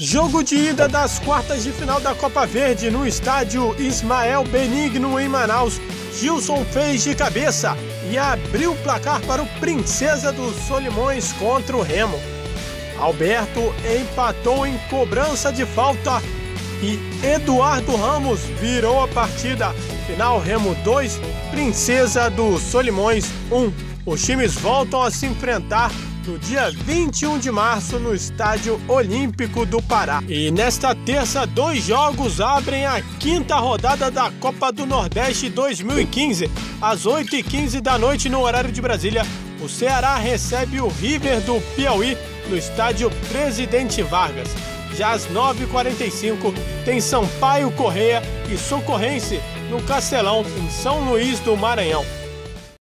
Jogo de ida das quartas de final da Copa Verde no estádio Ismael Benigno em Manaus. Gilson fez de cabeça e abriu o placar para o Princesa dos Solimões contra o Remo. Alberto empatou em cobrança de falta e Eduardo Ramos virou a partida. Final Remo 2, Princesa dos Solimões 1. Os times voltam a se enfrentar no dia 21 de março no Estádio Olímpico do Pará. E nesta terça, dois jogos abrem a quinta rodada da Copa do Nordeste 2015. Às 8h15 da noite, no horário de Brasília, o Ceará recebe o River do Piauí no Estádio Presidente Vargas. Já às 9h45 tem Sampaio Correia e Socorrense no Castelão, em São Luís do Maranhão.